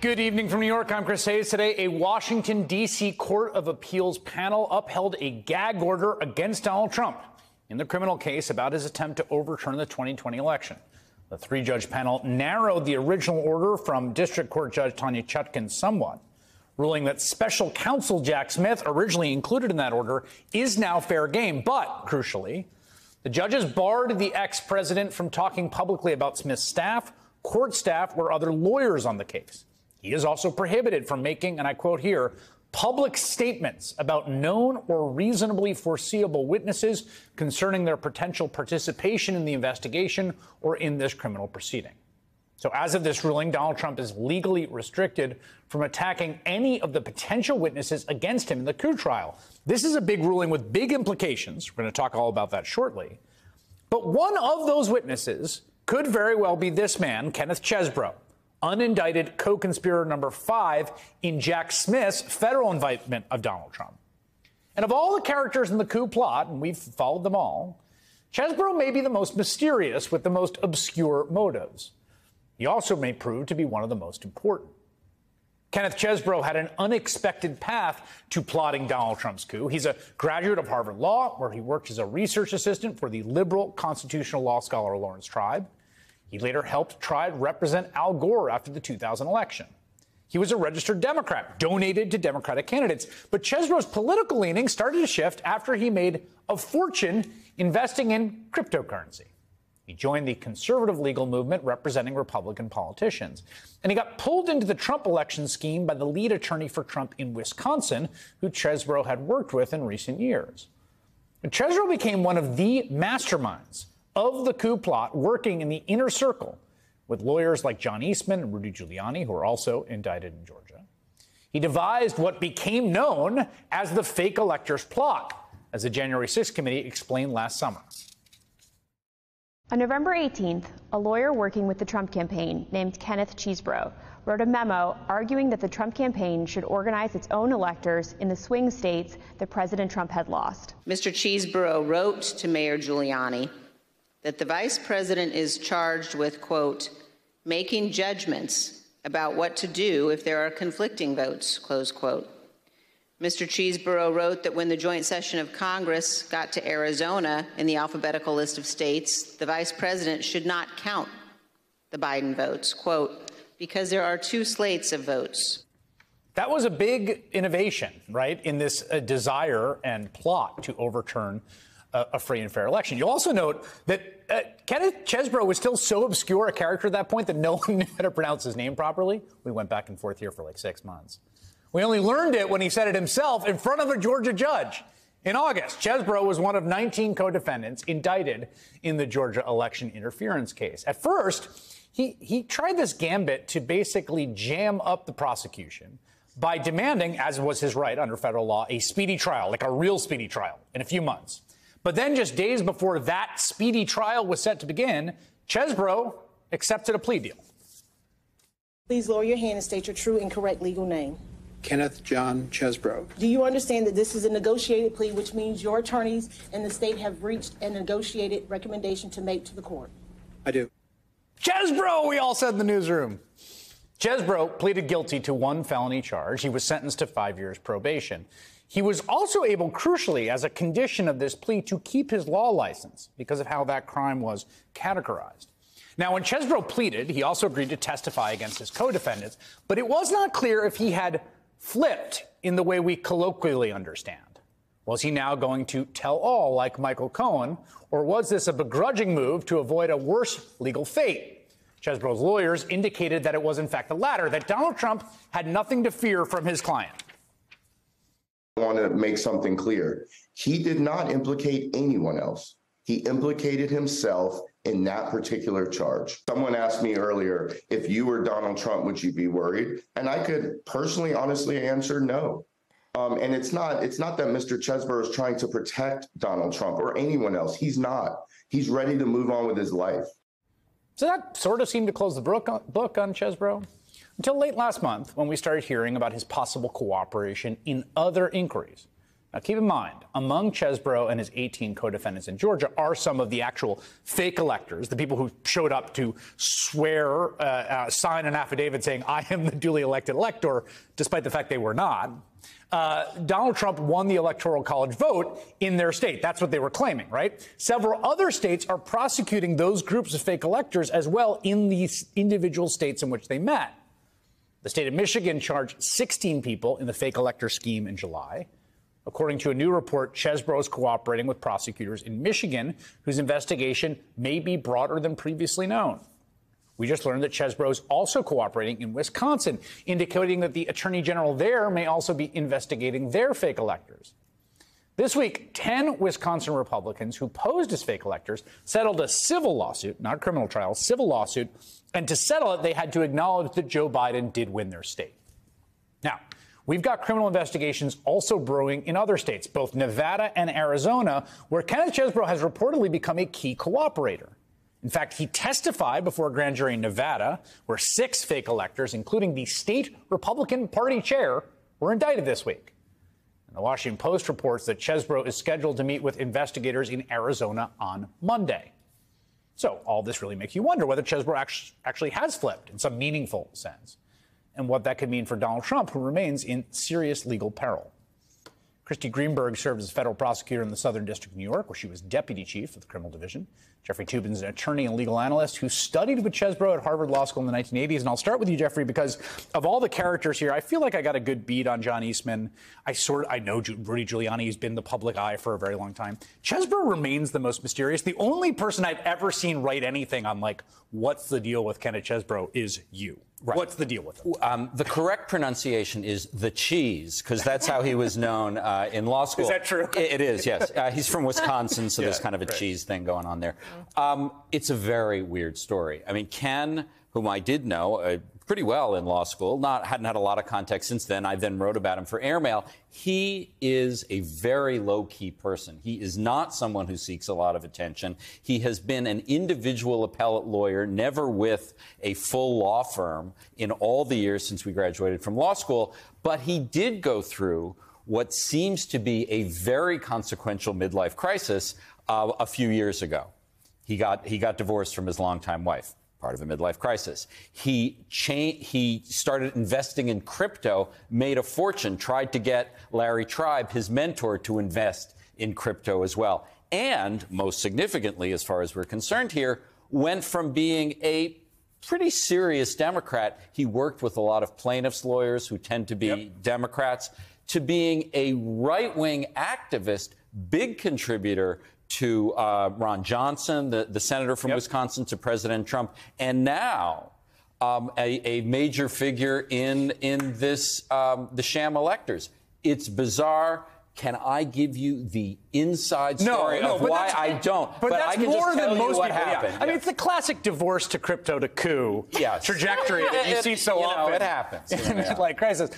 Good evening from New York. I'm Chris Hayes. Today, a Washington, D.C. Court of Appeals panel upheld a gag order against Donald Trump in the criminal case about his attempt to overturn the 2020 election. The three judge panel narrowed the original order from District Court Judge Tanya Chutkan somewhat, ruling that special counsel Jack Smith, originally included in that order, is now fair game. But, crucially, the judges barred the ex president from talking publicly about Smith's staff, court staff, or other lawyers on the case. He is also prohibited from making, and I quote here, public statements about known or reasonably foreseeable witnesses concerning their potential participation in the investigation or in this criminal proceeding. So, as of this ruling, Donald Trump is legally restricted from attacking any of the potential witnesses against him in the coup trial. This is a big ruling with big implications. We're going to talk all about that shortly. But one of those witnesses could very well be this man, Kenneth Chesebro unindicted co conspirator number five in Jack Smith's federal indictment of Donald Trump. And of all the characters in the coup plot, and we've followed them all, Chesebro may be the most mysterious with the most obscure motives. He also may prove to be one of the most important. Kenneth Chesebro had an unexpected path to plotting Donald Trump's coup. He's a graduate of Harvard Law, where he worked as a research assistant for the liberal constitutional law scholar Laurence Tribe. He later helped try to represent Al Gore after the 2000 election. He was a registered Democrat, donated to Democratic candidates. But Chesebro's political leanings started to shift after he made a fortune investing in cryptocurrency. He joined the conservative legal movement representing Republican politicians. And he got pulled into the Trump election scheme by the lead attorney for Trump in Wisconsin, who Chesebro had worked with in recent years. Chesebro became one of the masterminds of the coup plot working in the inner circle with lawyers like John Eastman and Rudy Giuliani, who were also indicted in Georgia. He devised what became known as the fake electors plot, as the January 6th committee explained last summer. On November 18th, a lawyer working with the Trump campaign named Kenneth Chesebro wrote a memo arguing that the Trump campaign should organize its own electors in the swing states that President Trump had lost. Mr. Chesebro wrote to Mayor Giuliani that the vice president is charged with, quote, making judgments about what to do if there are conflicting votes, close quote. Mr. Chesebro wrote that when the joint session of Congress got to Arizona in the alphabetical list of states, the vice president should not count the Biden votes, quote, because there are two slates of votes. That was a big innovation, right, in this uh, desire and plot to overturn a, free and fair election. You'll also note that uh, Kenneth Chesebro was still so obscure a character at that point that no one knew how to pronounce his name properly. We went back and forth here for like six months. We only learned it when he said it himself in front of a Georgia judge. In August, Chesebro was one of 19 co-defendants indicted in the Georgia election interference case. At first, he, he tried this gambit to basically jam up the prosecution by demanding, as was his right under federal law, a speedy trial, like a real speedy trial in a few months. But then, just days before that speedy trial was set to begin, Chesebro accepted a plea deal. Please lower your hand and state your true and correct legal name. Kenneth John Chesebro. Do you understand that this is a negotiated plea, which means your attorneys and the state have reached a negotiated recommendation to make to the court? I do. Chesbro, we all said in the newsroom. Chesebro pleaded guilty to one felony charge. He was sentenced to five years probation. He was also able, crucially, as a condition of this plea, to keep his law license because of how that crime was categorized. Now, when Chesebro pleaded, he also agreed to testify against his co defendants, but it was not clear if he had flipped in the way we colloquially understand. Was he now going to tell all like Michael Cohen, or was this a begrudging move to avoid a worse legal fate? Chesebro's lawyers indicated that it was, in fact, the latter, that Donald Trump had nothing to fear from his client. Want to make something clear. He did not implicate anyone else. He implicated himself in that particular charge. Someone asked me earlier, if you were Donald Trump, would you be worried? And I could personally, honestly answer no. Um, and it's not it's not that Mr. Chesebro is trying to protect Donald Trump or anyone else. He's not. He's ready to move on with his life. So that sort of seemed to close the book on, book on Chesebro until late last month when we started hearing about his possible cooperation in other inquiries. Now, keep in mind, among Chesebro and his 18 co defendants in Georgia are some of the actual fake electors, the people who showed up to swear, uh, uh, sign an affidavit saying, I am the duly elected elector, despite the fact they were not. Uh, Donald Trump won the Electoral College vote in their state. That's what they were claiming, right? Several other states are prosecuting those groups of fake electors as well in these individual states in which they met. The state of Michigan charged 16 people in the fake elector scheme in July. According to a new report, Chesebro is cooperating with prosecutors in Michigan, whose investigation may be broader than previously known. We just learned that Chesebro is also cooperating in Wisconsin, indicating that the attorney general there may also be investigating their fake electors. This week, 10 Wisconsin Republicans who posed as fake electors settled a civil lawsuit, not a criminal trial, civil lawsuit, and to settle it, they had to acknowledge that Joe Biden did win their state. Now, We've got criminal investigations also brewing in other states, both Nevada and Arizona, where Kenneth Chesebro has reportedly become a key cooperator. In fact, he testified before a grand jury in Nevada, where six fake electors, including the state Republican Party chair, were indicted this week. And the Washington Post reports that Chesebro is scheduled to meet with investigators in Arizona on Monday. So, all this really makes you wonder whether Chesebro actually has flipped in some meaningful sense and what that could mean for Donald Trump, who remains in serious legal peril. Kristy Greenberg served as a federal prosecutor in the Southern District of New York, where she was deputy chief of the criminal division. Jeffrey Toobin is an attorney and legal analyst who studied with Chesebro at Harvard Law School in the 1980s. And I'll start with you, Jeffrey, because of all the characters here, I feel like I got a good beat on John Eastman. I sort I know Rudy Giuliani has been the public eye for a very long time. Chesebro remains the most mysterious. The only person I've ever seen write anything on like, what's the deal with Kenneth Chesebro is you. Right. What's the deal with it? Um, the correct pronunciation is the cheese, because that's how he was known uh, in law school. Is that true? it, it is, yes. Uh, he's from Wisconsin, so yeah, there's kind of a right. cheese thing going on there. Um, it's a very weird story. I mean, Ken, whom I did know, uh, pretty well in law school. Not hadn't had a lot of context since then. I then wrote about him for Airmail. He is a very low key person. He is not someone who seeks a lot of attention. He has been an individual appellate lawyer, never with a full law firm in all the years since we graduated from law school. But he did go through what seems to be a very consequential midlife crisis uh, a few years ago. He got he got divorced from his longtime wife part of a midlife crisis. He cha- he started investing in crypto, made a fortune, tried to get Larry Tribe, his mentor, to invest in crypto as well. And most significantly, as far as we're concerned here, went from being a pretty serious Democrat. He worked with a lot of plaintiffs' lawyers who tend to be yep. Democrats to being a right wing activist, big contributor to uh, Ron Johnson, the, the senator from yep. Wisconsin, to President Trump, and now um, a, a, major figure in in this um, the sham electors. It's bizarre. Can I give you the inside story no, no, of why I don't? But, but that's I can more than most people. happened. Yeah. I mean, it's the classic divorce to crypto to coup yes. trajectory that you see so you often. Know, it happens. in midlife crisis.